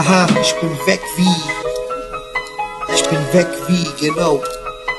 Aha, ich bin weg wie. Ich bin weg wie, genau.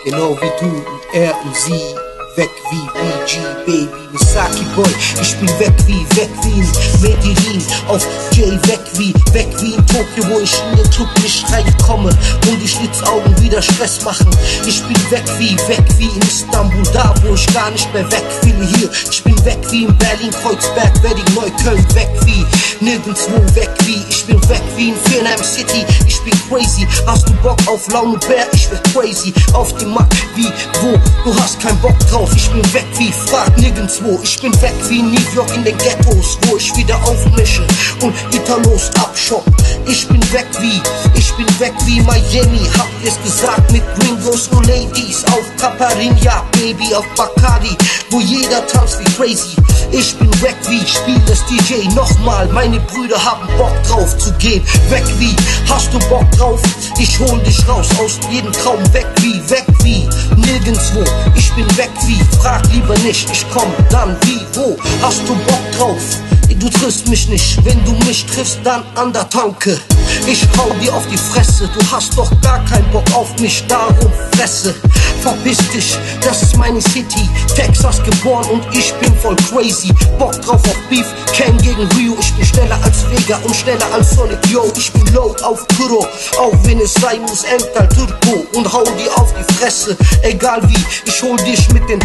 Genau wie du und er und sie. Weg wie BG, Baby, Misaki Boy. Ich bin weg wie, weg wie in Medellin. Auf J, weg wie, weg wie in Tokio, wo ich in den Club nicht reinkomme. Und die Schlitzaugen wieder Stress machen. Ich bin weg wie, weg wie in Istanbul, da wo ich gar nicht mehr weg will hier. Ich bin weg wie in Berlin, Kreuzberg, Wedding, Neukölln, weg wie nirgendwo weg wie. Ich bin weg wie in Fernheim City. Ich bin crazy. Hast du Bock auf Laune Bär? Ich werd crazy. Auf dem Markt wie wo? Du hast keinen Bock drauf. Ich bin weg wie frag nirgendwo. Ich bin weg wie New York in den Ghettos, wo ich wieder aufmische und Italos abschopp. Ich bin weg wie, ich bin weg wie Miami. Hab ihr's gesagt mit Gringos und Ladies auf Caparinha, Baby auf Bacardi, wo jeder tanzt wie crazy. Ich bin weg wie, spiel das DJ nochmal. Meine Brüder haben Bock drauf zu gehen. Weg wie, hast du Bock drauf? Ich hol dich raus aus jedem Traum. Weg wie, weg wie, nirgendwo. Ich bin weg wie, frag lieber nicht. Ich komm dann wie, wo? Hast du Bock drauf? Du triffst mich nicht, wenn du mich triffst, dann an der Tanke. Ich hau dir auf die Fresse, du hast doch gar keinen Bock auf mich, darum fresse. Verpiss dich, das ist meine City, Texas geboren und ich bin voll crazy. Bock drauf auf Beef, Ken gegen Rio, ich bin schneller als Vega und schneller als Sonic, yo. Ich bin low auf Kuro, auch wenn es sein muss, Ental Turbo und hau dir auf die Fresse. Egal wie, ich hol dich mit den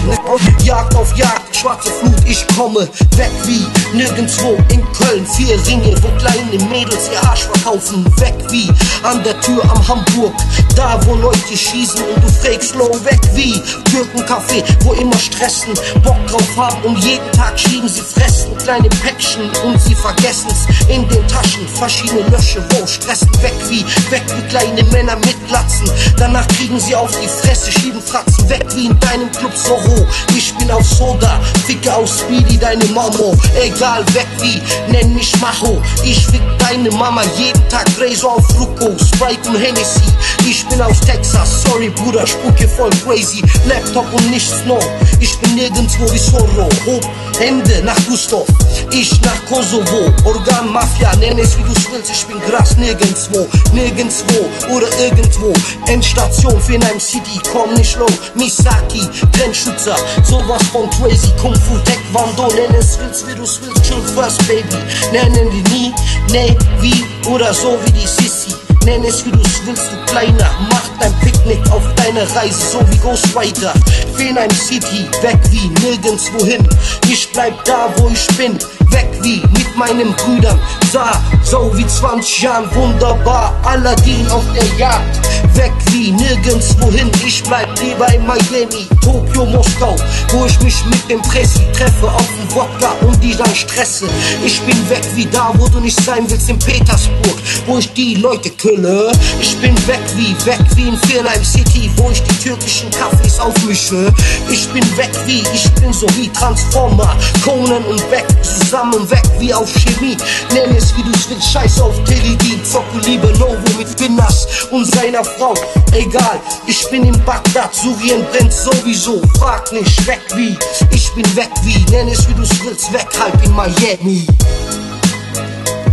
Jagd auf Jagd, schwarze Flut, ich komme weg wie nirgendwo in Köln. Vier Ringe, wo kleine Mädels ihr Arsch verkaufen, weg wie an der Tür am Hamburg. Da wo Leute schießen und du fragst low, weg wie Türkencafé, wo immer stressen, Bock drauf haben und jeden Tag schieben sie fressen. Kleine Päckchen und sie vergessen's in den Taschen. Verschiedene Lösche, wo stressen, weg wie, weg wie kleine Männer mit Glatzen. Danach kriegen sie auf die Fresse, schieben Fratzen, weg wie in deinem Club Soho. Ich bin auf Soda, ficke aus Speedy deine Mamo. Egal, weg wie, nenn mich Macho. Ich fick deine Mama jeden Tag Razor auf Fruko, Sprite und Hennessy. Ich bin aus Texas, sorry Bruder, spucke voll crazy. Laptop und nichts noch. Ich bin nirgendwo wie Zorro. Hoch Hände nach Gustav, ich nach Kosovo. Organ Mafia, nenn es wie du willst. Ich bin Gras nirgendwo, nirgendwo oder irgendwo. Endstation Fenheim City, komm nicht low. Misaki, Grenzschützer, sowas von crazy. Kung Fu, Taekwondo, nenn es willst, wie du willst. Chill first, baby. Nennen die nie, nee, wie oder so wie die Sissy. Nenn es wie du willst, du Kleiner. Mach dein Picknick auf deine Reise, so wie Ghost Rider. Fenheim City, weg wie nirgendwo hin. Ich bleib da, wo ich bin. Weg wie mit meinen Brüdern. Sah so wie 20 Jahren wunderbar. Aladdin auf der Jagd. Weg wie nirgendwo hin. Ich bleib lieber in Miami, Tokio, Moskau, wo ich mich mit dem Pressi treffe auf dem Wodka und die dann stresse. Ich bin weg wie da, wo du nicht sein willst, in Petersburg, wo ich die Leute külle. Ich bin weg wie, weg wie in Fernheim City, wo ich die türkischen Kaffees aufmische. Ich bin weg wie, ich bin so wie Transformer, Conan und Beck zusammen weg wie auf Chemie. Nenn es wie du willst, scheiß auf Teledin, zocke lieber Novo mit Binas und seiner Frau. Egal, ich bin in Bagdad, Syrien brennt sowieso. Frag nicht, weg wie, ich bin weg wie, nenn es wie du willst, weg halb in Miami.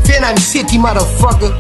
Fernheim City, Motherfucker.